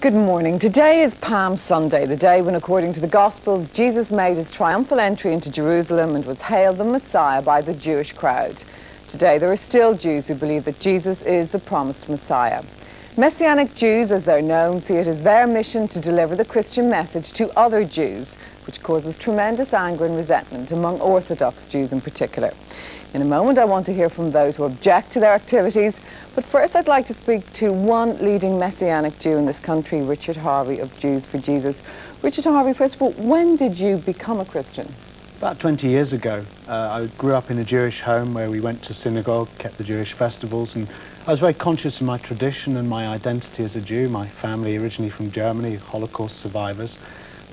Good morning. Today is Palm Sunday, the day when, according to the Gospels, Jesus made his triumphal entry into Jerusalem and was hailed the Messiah by the Jewish crowd. Today, there are still Jews who believe that Jesus is the promised Messiah. Messianic Jews, as they're known, see it as their mission to deliver the Christian message to other Jews, which causes tremendous anger and resentment among Orthodox Jews in particular. In a moment, I want to hear from those who object to their activities. But first, I'd like to speak to one leading Messianic Jew in this country, Richard Harvey of Jews for Jesus. Richard Harvey, first of all, when did you become a Christian? About 20 years ago, uh, I grew up in a Jewish home where we went to synagogue, kept the Jewish festivals, and I was very conscious of my tradition and my identity as a Jew. My family originally from Germany, Holocaust survivors.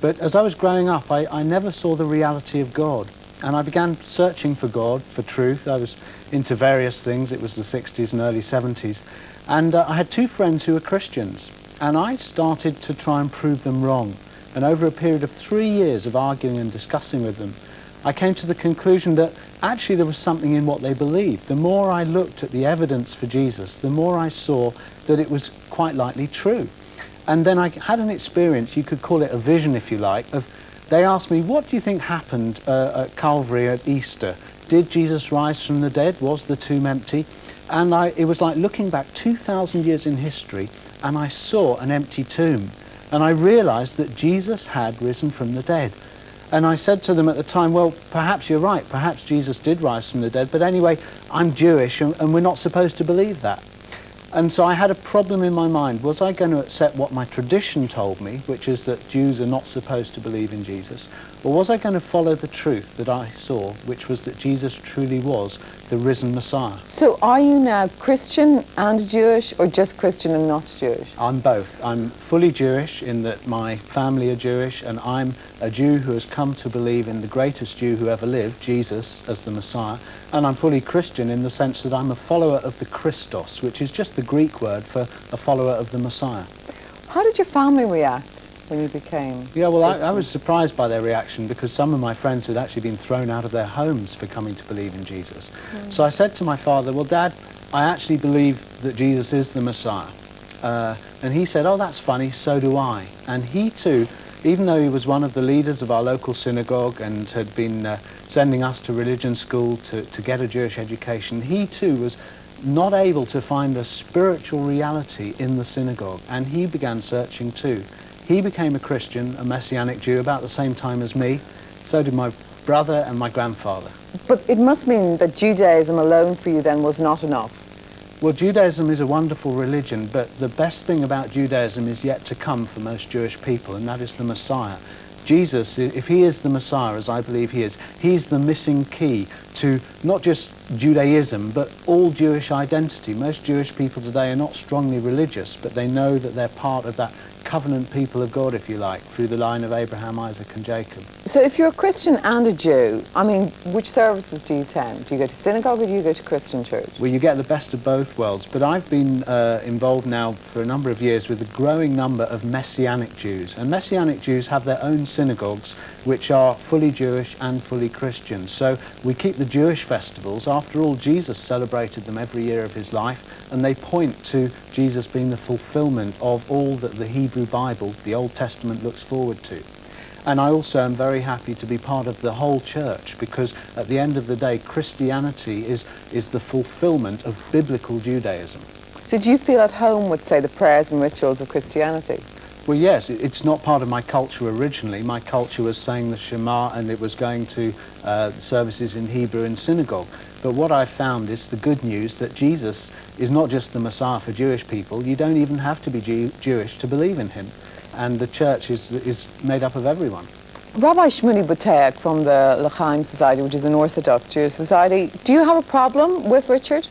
But as I was growing up, I, I never saw the reality of God. And I began searching for God, for truth. I was into various things. It was the 60s and early 70s. And uh, I had two friends who were Christians. And I started to try and prove them wrong. And over a period of three years of arguing and discussing with them, I came to the conclusion that actually there was something in what they believed. The more I looked at the evidence for Jesus, the more I saw that it was quite likely true. And then I had an experience, you could call it a vision if you like, of they asked me, what do you think happened uh, at Calvary at Easter? Did Jesus rise from the dead? Was the tomb empty? And I, it was like looking back 2,000 years in history, and I saw an empty tomb. And I realized that Jesus had risen from the dead. And I said to them at the time, well, perhaps you're right. Perhaps Jesus did rise from the dead. But anyway, I'm Jewish, and, and we're not supposed to believe that. And so I had a problem in my mind. Was I going to accept what my tradition told me, which is that Jews are not supposed to believe in Jesus, or was I going to follow the truth that I saw, which was that Jesus truly was the risen Messiah? So are you now Christian and Jewish, or just Christian and not Jewish? I'm both. I'm fully Jewish in that my family are Jewish, and I'm a Jew who has come to believe in the greatest Jew who ever lived, Jesus, as the Messiah. And I'm fully Christian in the sense that I'm a follower of the Christos, which is just the Greek word for a follower of the Messiah. How did your family react when you became Yeah, well, I, I, was surprised by their reaction because some of my friends had actually been thrown out of their homes for coming to believe in Jesus. Mm. So I said to my father, well, Dad, I actually believe that Jesus is the Messiah. Uh, and he said, oh, that's funny, so do I. And he too, even though he was one of the leaders of our local synagogue and had been uh, sending us to religion school to, to get a Jewish education, he too was not able to find a spiritual reality in the synagogue. And he began searching too. He became a Christian, a Messianic Jew, about the same time as me. So did my brother and my grandfather. But it must mean that Judaism alone for you then was not enough. Well, Judaism is a wonderful religion, but the best thing about Judaism is yet to come for most Jewish people, and that is the Messiah. Jesus, if he is the Messiah, as I believe he is, he's the missing key to not just Judaism, but all Jewish identity. Most Jewish people today are not strongly religious, but they know that they're part of that covenant people of God, if you like, through the line of Abraham, Isaac and Jacob. So if you're a Christian and a Jew, I mean, which services do you attend? Do you go to synagogue or do you go to Christian church? Well, you get the best of both worlds, but I've been uh, involved now for a number of years with a growing number of Messianic Jews. And Messianic Jews have their own synagogues, which are fully Jewish and fully Christian. So we keep the Jewish festivals. After all, Jesus celebrated them every year of his life, and they point to Jesus being the fulfillment of all that the Hebrew Bible, the Old Testament, looks forward to. And I also am very happy to be part of the whole church because at the end of the day, Christianity is, is the fulfillment of biblical Judaism. So do you feel at home with, say, the prayers and rituals of Christianity? Well, yes, it's not part of my culture originally. My culture was saying the Shema and it was going to uh, services in Hebrew in synagogue. But what I've found is the good news that Jesus is not just the Messiah for Jewish people. You don't even have to be Jew Jewish to believe in him. And the church is, is made up of everyone. Rabbi Shmuley Boteach from the L'chaim Society, which is an Orthodox Jewish society, do you have a problem with Richard?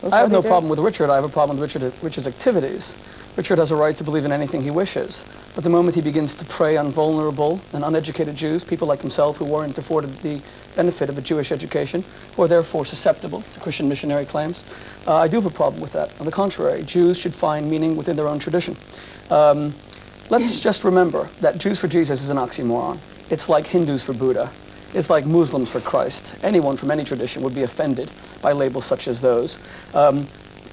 With I have no problem with Richard. I have a problem with Richard, Richard's activities. Richard has a right to believe in anything he wishes. But the moment he begins to prey on vulnerable and uneducated Jews, people like himself who weren't afforded the benefit of a Jewish education, who are therefore susceptible to Christian missionary claims, uh, I do have a problem with that. On the contrary, Jews should find meaning within their own tradition. Um, let's just remember that Jews for Jesus is an oxymoron. It's like Hindus for Buddha. It's like Muslims for Christ. Anyone from any tradition would be offended by labels such as those. Um,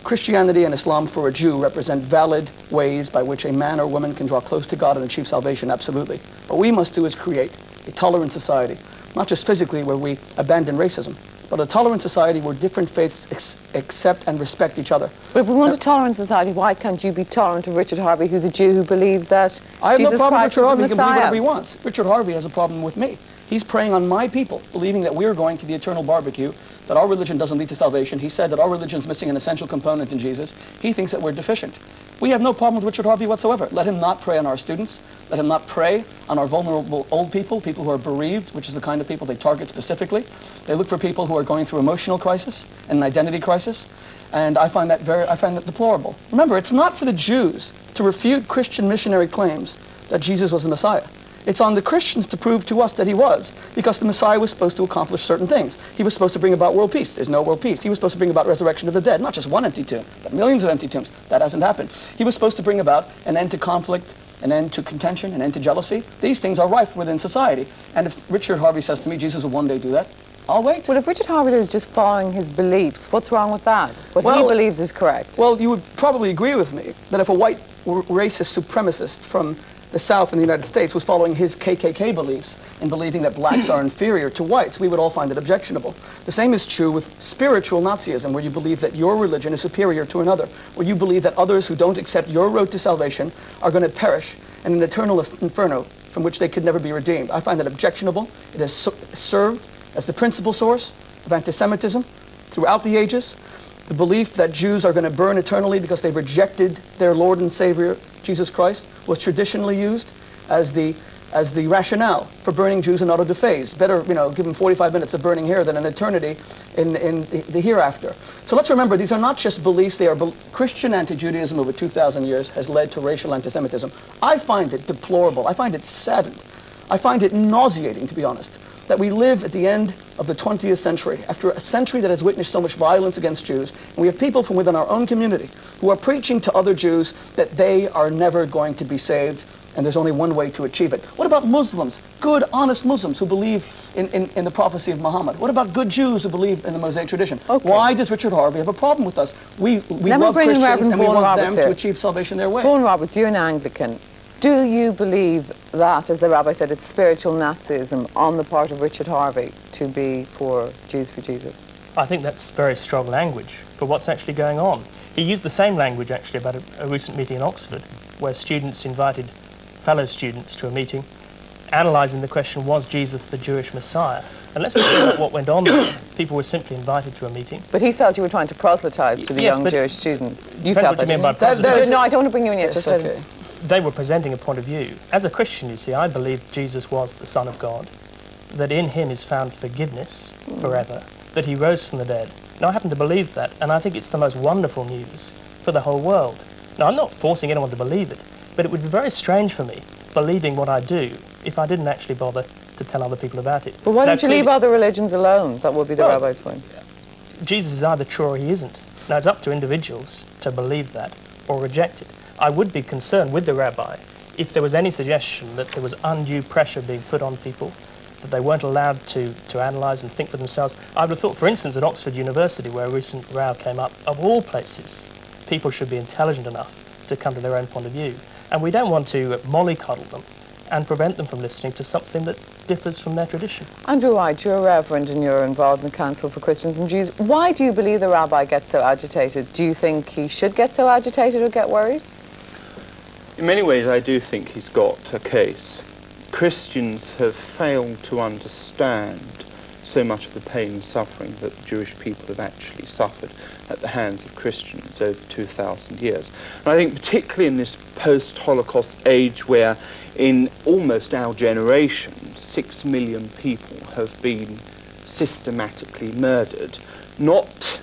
Christianity and Islam for a Jew represent valid ways by which a man or woman can draw close to God and achieve salvation, absolutely. What we must do is create a tolerant society, not just physically where we abandon racism, but a tolerant society where different faiths accept and respect each other. But if we want now, a tolerant society, why can't you be tolerant of Richard Harvey, who's a Jew who believes that I have Jesus no problem Christ with Richard Harvey. He can believe whatever he wants. Richard Harvey has a problem with me. He's preying on my people, believing that we're going to the eternal barbecue, that our religion doesn't lead to salvation. He said that our religion's missing an essential component in Jesus. He thinks that we're deficient. We have no problem with Richard Harvey whatsoever. Let him not prey on our students. Let him not prey on our vulnerable old people, people who are bereaved, which is the kind of people they target specifically. They look for people who are going through emotional crisis and an identity crisis. And I find that very, I find that deplorable. Remember, it's not for the Jews to refute Christian missionary claims that Jesus was the Messiah. It's on the Christians to prove to us that he was, because the Messiah was supposed to accomplish certain things. He was supposed to bring about world peace. There's no world peace. He was supposed to bring about resurrection of the dead, not just one empty tomb, but millions of empty tombs. That hasn't happened. He was supposed to bring about an end to conflict, an end to contention, an end to jealousy. These things are rife within society. And if Richard Harvey says to me, Jesus will one day do that, I'll wait. Well, if Richard Harvey is just following his beliefs, what's wrong with that? What well, he believes is correct. Well, you would probably agree with me that if a white racist supremacist from the South in the United States was following his KKK beliefs in believing that blacks are inferior to whites, we would all find it objectionable. The same is true with spiritual Nazism, where you believe that your religion is superior to another, where you believe that others who don't accept your road to salvation are going to perish in an eternal inferno from which they could never be redeemed. I find that objectionable. It has served as the principal source of anti-Semitism throughout the ages. The belief that Jews are going to burn eternally because they've rejected their Lord and Savior Jesus Christ was traditionally used as the as the rationale for burning Jews in auto da fe's. Better, you know, give them 45 minutes of burning here than an eternity in, in the, the hereafter. So let's remember, these are not just beliefs, they are be Christian anti-Judaism over 2,000 years has led to racial anti-Semitism. I find it deplorable. I find it saddened. I find it nauseating, to be honest, that we live at the end of the 20th century, after a century that has witnessed so much violence against Jews, and we have people from within our own community who are preaching to other Jews that they are never going to be saved and there's only one way to achieve it. What about Muslims, good, honest Muslims who believe in, in, in the prophecy of Muhammad? What about good Jews who believe in the Mosaic tradition? Okay. Why does Richard Harvey have a problem with us? We, we love Christians and we want Roberts them here. to achieve salvation their way. Vaughan Roberts, you're an Anglican. Do you believe that, as the rabbi said, it's spiritual Nazism on the part of Richard Harvey to be for Jews for Jesus? I think that's very strong language for what's actually going on. He used the same language actually about a, a recent meeting in Oxford where students invited fellow students to a meeting analysing the question, was Jesus the Jewish Messiah? And let's be clear about what went on there. People were simply invited to a meeting. But he felt you were trying to proselytise to the yes, young Jewish students. You felt what that, you mean by proselytise. No, I don't want to bring you in yet. Yes, okay they were presenting a point of view. As a Christian, you see, I believe Jesus was the Son of God, that in him is found forgiveness hmm. forever, that he rose from the dead. Now, I happen to believe that, and I think it's the most wonderful news for the whole world. Now, I'm not forcing anyone to believe it, but it would be very strange for me, believing what I do, if I didn't actually bother to tell other people about it. But why now, don't you leave other religions alone? That would be the well, rabbi's point. Jesus is either true or he isn't. Now, it's up to individuals to believe that or reject it. I would be concerned with the rabbi if there was any suggestion that there was undue pressure being put on people, that they weren't allowed to, to analyse and think for themselves. I would have thought, for instance, at Oxford University, where a recent row came up, of all places, people should be intelligent enough to come to their own point of view. And we don't want to mollycoddle them and prevent them from listening to something that differs from their tradition. Andrew White, you're a reverend and you're involved in the Council for Christians and Jews. Why do you believe the rabbi gets so agitated? Do you think he should get so agitated or get worried? In many ways, I do think he's got a case. Christians have failed to understand so much of the pain and suffering that the Jewish people have actually suffered at the hands of Christians over 2,000 years. And I think particularly in this post-Holocaust age where in almost our generation, six million people have been systematically murdered, not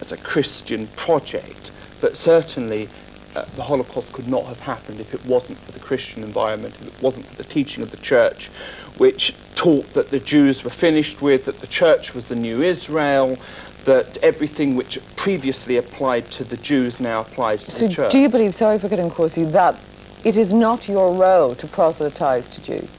as a Christian project, but certainly uh, the Holocaust could not have happened if it wasn't for the Christian environment, if it wasn't for the teaching of the church, which taught that the Jews were finished with, that the church was the new Israel, that everything which previously applied to the Jews now applies to so the church. do you believe, sorry for getting across you, that it is not your role to proselytize to Jews?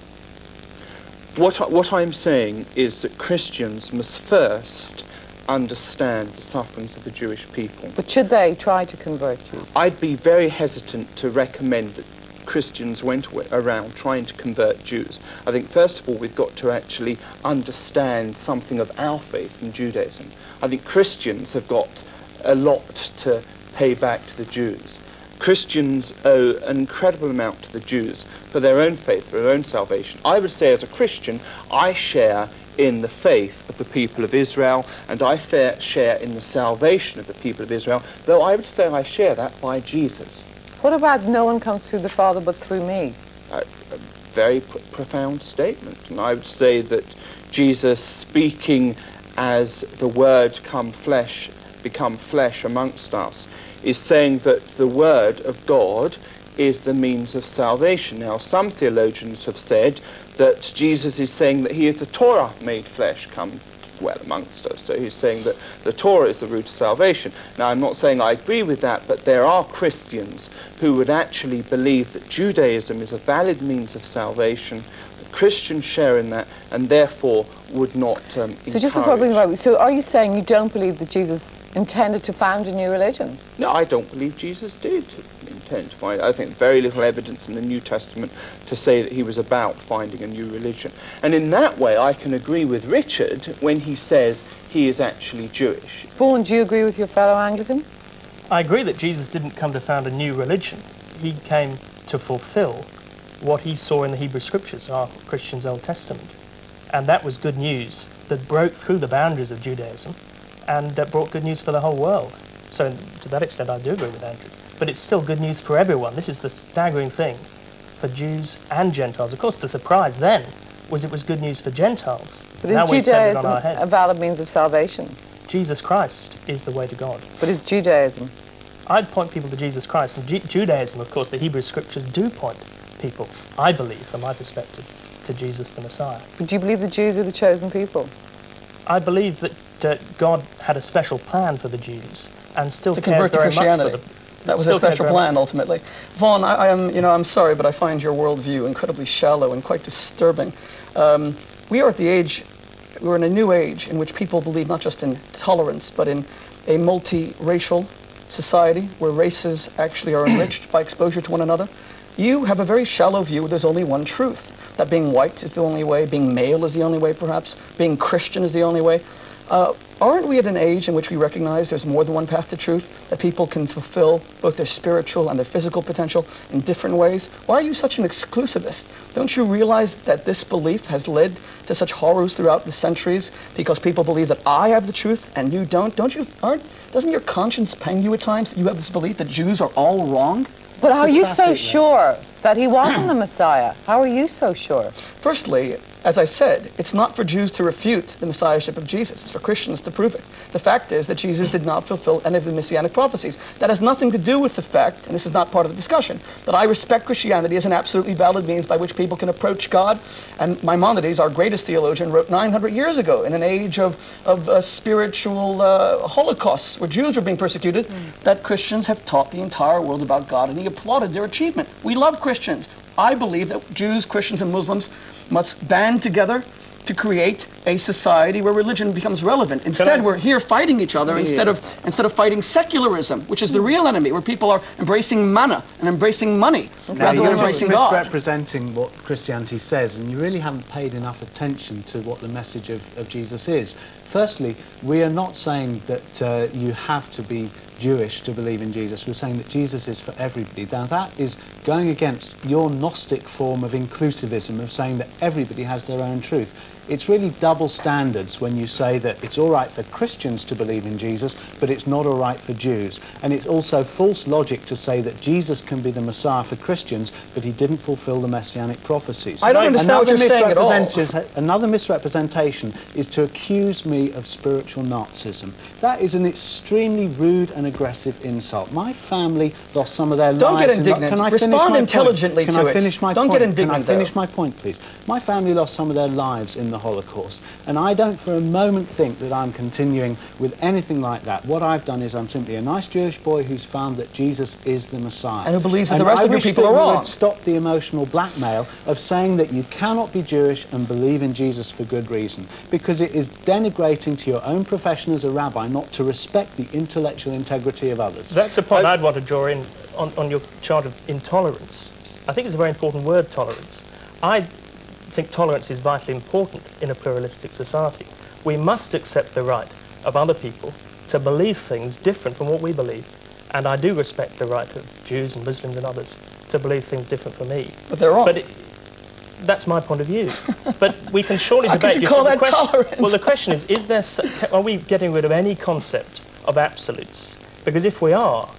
What, I, what I'm saying is that Christians must first understand the sufferings of the Jewish people. But should they try to convert Jews? I'd be very hesitant to recommend that Christians went around trying to convert Jews. I think, first of all, we've got to actually understand something of our faith in Judaism. I think Christians have got a lot to pay back to the Jews. Christians owe an incredible amount to the Jews for their own faith, for their own salvation. I would say, as a Christian, I share in the faith of the people of Israel, and I share in the salvation of the people of Israel, though I would say I share that by Jesus. What about no one comes through the Father but through me? A, a very profound statement, and I would say that Jesus speaking as the Word come flesh, become flesh amongst us, is saying that the Word of God is the means of salvation. Now, some theologians have said that Jesus is saying that he is the Torah made flesh come to dwell amongst us. So he's saying that the Torah is the root of salvation. Now, I'm not saying I agree with that, but there are Christians who would actually believe that Judaism is a valid means of salvation, that Christians share in that, and therefore would not um, So just before I bring right, so are you saying you don't believe that Jesus intended to found a new religion? No, I don't believe Jesus did intend to find. I think very little evidence in the New Testament to say that he was about finding a new religion. And in that way, I can agree with Richard when he says he is actually Jewish. Vaughan, do you agree with your fellow Anglican? I agree that Jesus didn't come to found a new religion. He came to fulfill what he saw in the Hebrew Scriptures, our Christian's Old Testament. And that was good news that broke through the boundaries of Judaism and uh, brought good news for the whole world. So to that extent, I do agree with Andrew. But it's still good news for everyone. This is the staggering thing for Jews and Gentiles. Of course, the surprise then was it was good news for Gentiles. But is Judaism a valid means of salvation? Jesus Christ is the way to God. But is Judaism? I'd point people to Jesus Christ. And Ju Judaism, of course, the Hebrew Scriptures do point people, I believe, from my perspective, to Jesus the Messiah. But do you believe the Jews are the chosen people? I believe that uh, God had a special plan for the Jews and still to convert to Christianity. That was a special plan, ultimately. Vaughan, I, I, am, you know, I'm sorry, but I find your worldview incredibly shallow and quite disturbing. Um, we are at the age, we're in a new age in which people believe not just in tolerance, but in a multiracial society where races actually are enriched by exposure to one another. You have a very shallow view. There's only one truth that being white is the only way, being male is the only way, perhaps, being Christian is the only way. Uh, aren't we at an age in which we recognize there's more than one path to truth, that people can fulfill both their spiritual and their physical potential in different ways? Why are you such an exclusivist? Don't you realize that this belief has led to such horrors throughout the centuries because people believe that I have the truth and you don't? Don't you, aren't, doesn't your conscience pang you at times that you have this belief that Jews are all wrong? But how are you so sure that he wasn't the Messiah? How are you so sure? Firstly, as I said, it's not for Jews to refute the messiahship of Jesus. It's for Christians to prove it. The fact is that Jesus did not fulfill any of the messianic prophecies. That has nothing to do with the fact, and this is not part of the discussion, that I respect Christianity as an absolutely valid means by which people can approach God. And Maimonides, our greatest theologian, wrote 900 years ago in an age of, of uh, spiritual uh, holocausts where Jews were being persecuted, mm. that Christians have taught the entire world about God, and he applauded their achievement. We love Christians. I believe that Jews, Christians, and Muslims must band together to create a society where religion becomes relevant. Instead, we're here fighting each other yeah. instead of instead of fighting secularism, which is the real enemy, where people are embracing mammon and embracing money okay. rather than embracing God. You're misrepresenting what Christianity says, and you really haven't paid enough attention to what the message of, of Jesus is. Firstly, we are not saying that uh, you have to be Jewish to believe in Jesus. We're saying that Jesus is for everybody. Now that is going against your Gnostic form of inclusivism, of saying that everybody has their own truth. It's really double standards when you say that it's all right for Christians to believe in Jesus, but it's not all right for Jews. And it's also false logic to say that Jesus can be the Messiah for Christians, but he didn't fulfill the messianic prophecies. I don't understand another what you're saying at all. Another misrepresentation is to accuse me of spiritual Nazism. That is an extremely rude and aggressive insult. My family lost some of their don't lives. Don't get indignant. Can I Respond intelligently Can to I finish it. my don't point? get indignant. Can I finish though. my point, please? My family lost some of their lives in the Holocaust. And I don't for a moment think that I'm continuing with anything like that. What I've done is I'm simply a nice Jewish boy who's found that Jesus is the Messiah. And who believes that And the rest I of your people that are you wrong. would stop the emotional blackmail of saying that you cannot be Jewish and believe in Jesus for good reason. Because it is denigrating to your own profession as a rabbi not to respect the intellectual integrity of others. That's a point I- I'd want to draw in on, on your charge of intolerance. I think it's a very important word, tolerance. I think tolerance is vitally important in a pluralistic society. We must accept the right of other people to believe things different from what we believe. And I do respect the right of Jews and Muslims and others to believe things different from me. But they're wrong. But it, that's my point of view. but we can surely How could debate. you call that question- tolerance? Well, the question is: Is there? Are we getting rid of any concept of absolutes? Because if we are,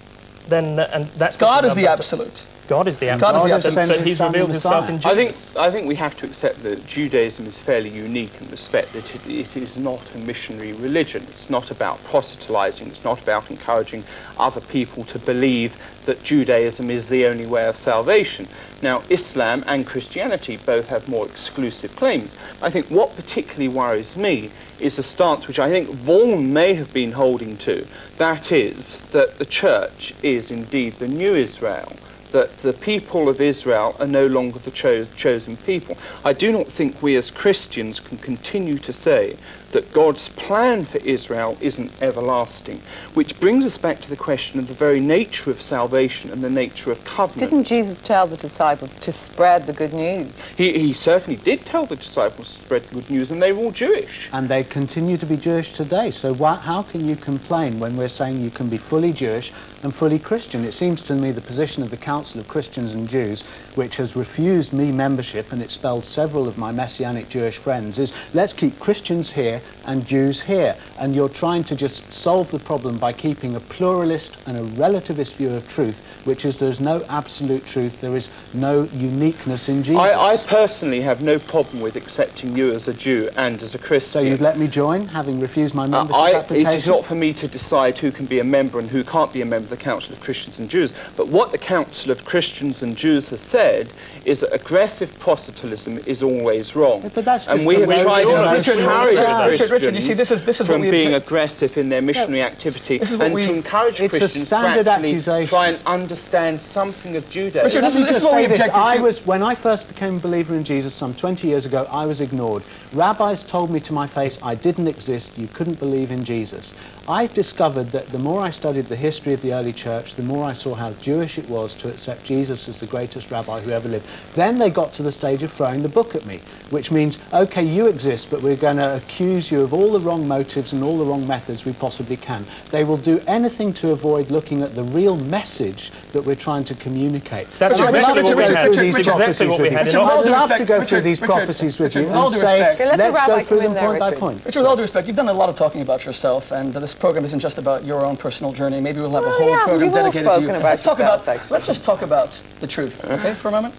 then uh, and that's God is the absolute. God is the God is the but- absolute. But He's revealed Himself in I think, Jesus. I think we have to accept that Judaism is fairly unique in respect that it, it is not a missionary religion. It's not about proselytizing. It's not about encouraging other people to believe that Judaism is the only way of salvation. Now, Islam and Christianity both have more exclusive claims. I think what particularly worries me is the stance which I think Vaughan may have been holding to. That is, that the church is indeed the new Israel that the people of Israel are no longer the cho- chosen people. I do not think we as Christians can continue to say that God's plan for Israel isn't everlasting, which brings us back to the question of the very nature of salvation and the nature of covenant. Didn't Jesus tell the disciples to spread the good news? He, he certainly did tell the disciples to spread the good news, and they were all Jewish. And they continue to be Jewish today. So why, how can you complain when we're saying you can be fully Jewish and fully Christian? It seems to me the position of the Council of Christians and Jews, which has refused me membership and expelled several of my Messianic Jewish friends, is let's keep Christians here and Jews here. And you're trying to just solve the problem by keeping a pluralist and a relativist view of truth, which is there's no absolute truth, there is no uniqueness in Jesus. I, I personally have no problem with accepting you as a Jew and as a Christian. so you'd let me join, having refused my Uh, membership I, application? is not for me to decide who can be a member and who can't be a member of the Council of Christians and Jews. But what the Council of Christians and Jews has said is that aggressive proselytism is always wrong. But that's and just we the have tried it. Richard, encourage Richard, Richard, Richard, you see, this is- this is what from we being aggressive in their missionary activity This is what and we- to encourage It's a Christians standard to actually accusation. try and understand something of Judaism. Richard, Let this me this just is what we say this. I was, when I first became a believer in Jesus some 20 years ago, I was ignored. Rabbis told me to my face I didn't exist, you couldn't believe in Jesus. I discovered that the more I studied the history of the early church, the more I saw how Jewish it was to accept Jesus as the greatest rabbi who ever lived. Then they got to the stage of throwing the book at me, which means, okay, you exist, but we're going to accuse you of all the wrong motives and all the wrong methods we possibly can. They will do anything to avoid looking at the real message that we're trying to communicate. That's And I exactly wish what to we go had. through these prophecies with you. had in Richard, with all I'd due love respect- to go through these Richard, prophecies with Richard, you and say, Okay, let let's go through them there, point by point. Richard, with all due respect, you've done a lot of talking about yourself, and uh, this program isn't just about your own personal journey. Maybe we'll have a whole he hasn't. program You've dedicated to you. spoken about let's talk about. actually. Let's just talk about the truth, okay, for a moment.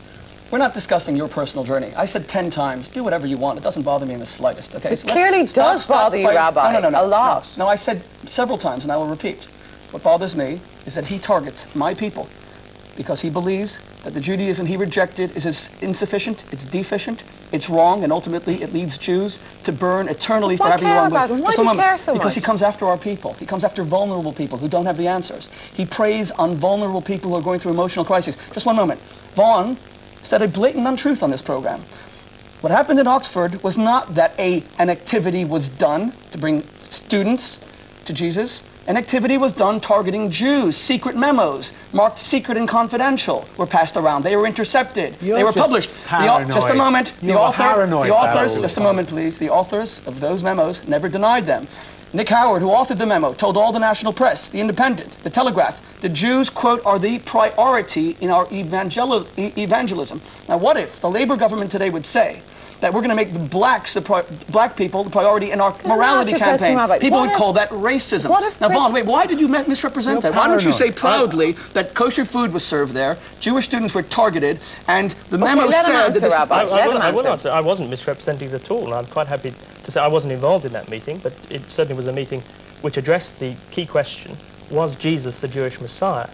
We're not discussing your personal journey. I said ten times, do whatever you want. It doesn't bother me in the slightest. Okay. It let's clearly stop- does stop bother you, Rabbi, No, no, no, no, a lot. No, no, I said several times, and I will repeat. What bothers me is that he targets my people because he believes that the Judaism he rejected is insufficient, it's deficient, it's wrong, and ultimately it leads Jews to burn eternally for having care wrong about him? Why Just do you moment. care so because he comes after our people. He comes after vulnerable people who don't have the answers. He preys on vulnerable people who are going through emotional crises. Just one moment. Vaughan said a blatant untruth on this program. What happened in Oxford was not that a, an activity was done to bring students to Jesus. An activity was done targeting Jews. Secret memos, marked secret and confidential, were passed around. They were intercepted. You're they were published. The just a moment. The You're author, the authors, just a moment, please. The authors of those memos never denied them. Nick Howard, who authored the memo, told all the national press, The Independent, The Telegraph, the Jews, quote, are the priority in our evangel- evangelism. Now, what if the Labour government today would say that we're going to make the blacks, the pri- black people, the priority in our I morality ask question, campaign? People What would if- call that racism. now, Chris- Vaughan, wait, why did you mi- misrepresent You're that? Why don't you say paranoid. proudly that kosher food was served there, Jewish students were targeted, and the memo let him said that this, Rabbi. I, Let I, him will, I will answer. answer. I wasn't misrepresenting at all, and I'm quite happy to say I wasn't involved in that meeting, but it certainly was a meeting which addressed the key question, was Jesus the Jewish Messiah?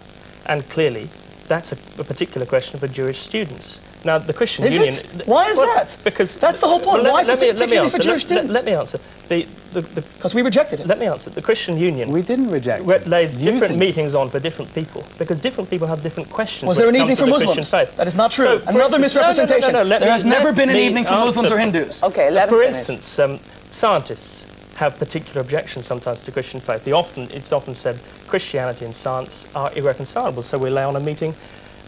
And clearly, that's a, a particular question for Jewish students. Now, the Christian Is Union. it? Why is well, that? Because That's the whole point. Well, Why let, let for- me, let me answer. for Jewish let, let- let me answer. The, the, the, Because we rejected it. let me answer. The Christian Union We didn't reject re- it. lays You different think- meetings on for different people because different people have different questions. Was there an evening for Muslims? Christian. That is not true. So, Another instance- no, no, no, no, misrepresentation. no, there me- has never been an evening for Muslims or. Hindus. Okay, let him For instance, um, scientists have particular objections sometimes to Christian faith. They often, it's often said Christianity and science are irreconcilable, so we lay on a meeting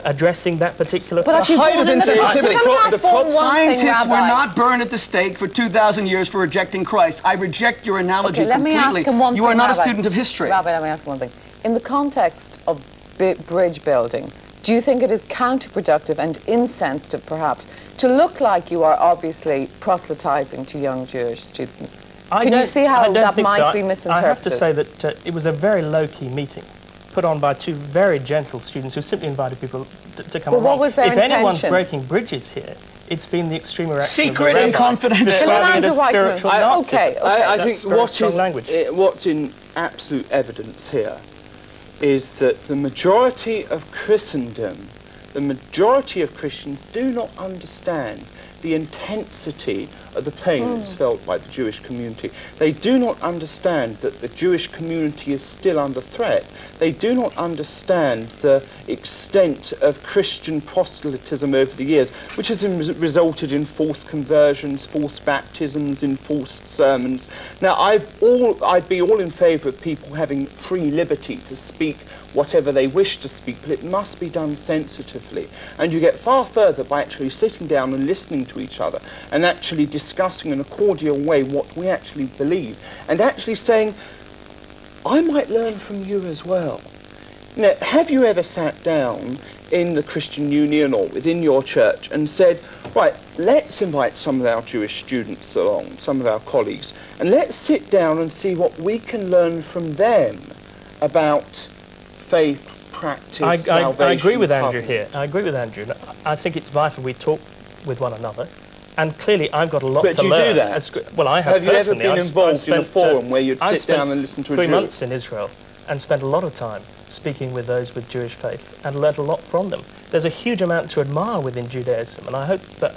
addressing that particular But actually, height of then let me- insensitivity. just let me ask The Paul one thing, Scientists were not burned at the stake for 2,000 years for rejecting Christ. I reject your analogy Okay, let me ask him one you thing, are not Rabbi. a student of history. Rabbi, let me ask one thing. In the context of bi- bridge building, do you think it is counterproductive and insensitive, perhaps, to look like you are obviously proselytizing to young Jewish students? I Can you see how that might so. be I- misinterpreted? I have to say that uh, it was a very low-key meeting put on by two very gentle students who simply invited people to, to come But what was their if anyone's breaking bridges here, it's been the extreme reaction Secret of the and confidential. describing it as Philip Andrew spiritual I- okay, okay. I, I think very what language. eh, what's in absolute evidence here is that the majority of Christendom, the majority of Christians do not understand the intensity of the pains oh. felt by the Jewish community. They do not understand that the Jewish community is still under threat. They do not understand the extent of Christian proselytism over the years, which has res- resulted in forced conversions, forced baptisms, enforced sermons. Now, I'd, all, I'd be all in favour of people having free liberty to speak whatever they wish to speak, but it must be done sensitively. And you get far further by actually sitting down and listening to each other and actually discussing in a cordial way what we actually believe and actually saying, I might learn from you as well. Now, have you ever sat down in the Christian Union or within your church and said, right, let's invite some of our Jewish students along, some of our colleagues, and let's sit down and see what we can learn from them about faith, practice, I, I, salvation, I agree with Andrew covenant. here. I agree with Andrew. I think it's vital we talk with one another. And clearly, I've got a lot But to do you do learn. that? as well, I have Have you ever been I've- I've involved in a spent, uh, forum where you'd sit down and listen to a three Jew? months in Israel and spent a lot of time speaking with those with Jewish faith and learned a lot from them. There's a huge amount to admire within Judaism, and I hope that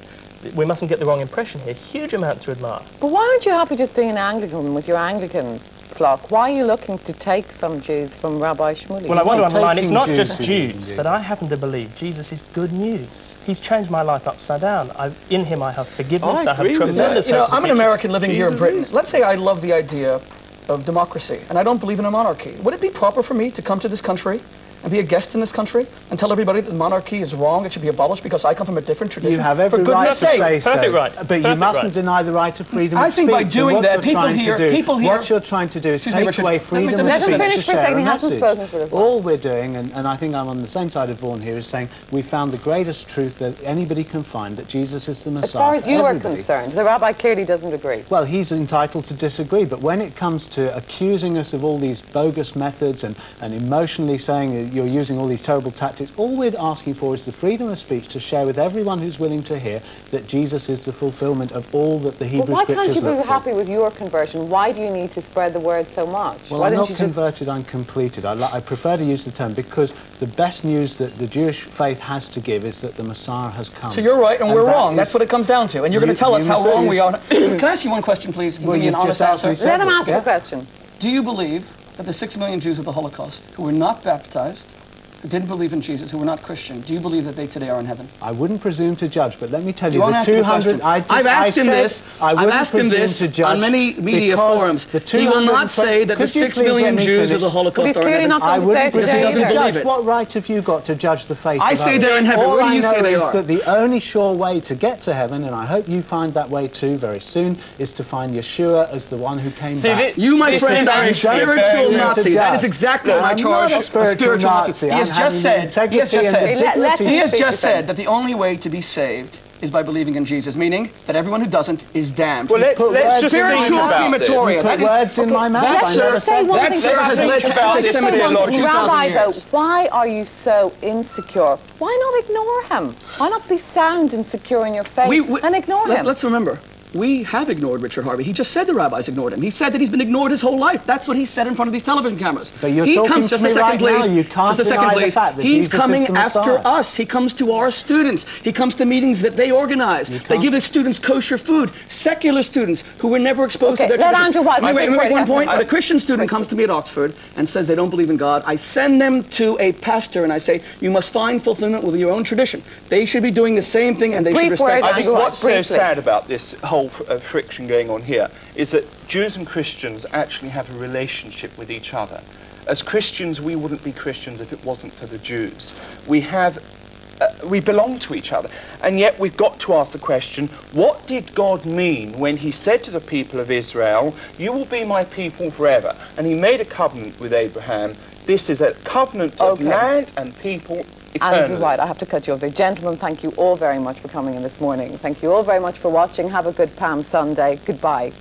we mustn't get the wrong impression here. Huge amount to admire. But why aren't you happy just being an Anglican with your Anglican flock? Why are you looking to take some Jews from Rabbi Shmuley? Well, I want to not underline it's not Jews just Jews, but I happen to believe Jesus is good news. He's changed my life upside down. I, in him, I have forgiveness. I I, have agree with tremendous. You know, hope I'm an. American living here in Britain. is. Let's say I love the idea of democracy, and I don't believe in a monarchy. Would it be proper for me to come to this country and be a guest in this country and tell everybody that the monarchy is wrong, it should be abolished because I come from a different tradition? You have every right to sake. say so. Perfect right. But you mustn't right. deny the right of freedom I of think by doing what that, you're people trying to here- do- people here- What you're trying to do is Excuse me, take Richard, away let me- freedom let of me Let him speech finish for a second, he hasn't spoken for a while. All we're doing, and, and I think I'm on the same side of Vaughan here, is saying we found the greatest truth that anybody can find, that Jesus is the Messiah As far as for you are concerned, the rabbi clearly doesn't agree. Well, he's entitled to disagree, but when it comes to accusing us of all these bogus methods and, and emotionally saying that you're using all these terrible tactics, all we're asking for is the freedom of speech to share with everyone who's willing to hear that Jesus is the fulfillment of all that the But Hebrew why can't Scriptures you be look for. happy with your conversion? Why do you need to spread the word so much? Well, why I'm don't not you just converted, I'm completed. I, I prefer to use the term because the best news that the Jewish faith has to give is that the Messiah has come. So you're right and, we're that wrong. is- That's what it comes down to. And you're going to tell us how must wrong we are. Can I ask you one question, please? and Well, give me an honest just asked me answer. let him ask Yeah. the question? Do you believe that the six million Jews of the Holocaust who were not baptized, who didn't believe in Jesus, who were not Christian, do you believe that they today are in heaven? I wouldn't presume to judge, but let me tell you, You the answer the 200. I just, I've asked I him this. I I've wouldn't asked him this to judge on many media forums. The He will not say that the six million you six please let million me Jews of the Holocaust But are in heaven. not I going to say wouldn't it he doesn't presume to believe judge. it. What right have you got to judge the faith? I of say they're in heaven. All Where do I you say know they is are? that the only sure way to get to heaven, and I hope you find that way too very soon, is to find Yeshua as the one who came See, back. thi- You, my friend, are a spiritual Nazi. That is exactly No, my I'm charge. not a spiritual Nazi. He has just said. He has just said. the Let- let dignity. him He has just said that the only way to be saved is by believing in Jesus, meaning that everyone who doesn't is damned. Well, let's, put let's just think spiritual mouth. about this. crematoria. Put That is- words in okay, my mouth. that, sir, Let's say one that. that, thing sir, has Rabbi. led to Think about this say one thing. Rabbi, though, why are you so insecure? Why not ignore him? Why not be sound and secure in your faith We- we- and ignore let, him? Let's remember, we have ignored Richard Harvey. He just said the rabbis ignored him. He said that he's been ignored his whole life. That's what he said in front of these television cameras. But you're he talking comes to just me a second, right please. now. You can't just a second, deny the please. fact that he's Jesus is coming the after Messiah. us. He comes to our students. He comes to meetings that they organize. They give the students kosher food. Secular students who were never exposed Okay, to their let tradition. Andrew White Wait, make wait, wait, one point. When a Christian student comes to me at Oxford and says they don't believe in God, I send them to a pastor and I say, you must find fulfillment with your own tradition. They should be doing the same thing and they Brief should respect word, I think what's so sad about this whole uh, friction going on here is that Jews and Christians actually have a relationship with each other. As Christians, we wouldn't be Christians if it wasn't for the Jews. We have, uh, we belong to each other. And yet we've got to ask the question, what did God mean when he said to the people of Israel, you will be my people forever? And he made a covenant with Abraham. This is a covenant of land and people eternally. Andrew White, I have to cut you off there. Gentlemen, thank you all very much for coming in this morning. Thank you all very much for watching. Have a good Palm Sunday. Goodbye.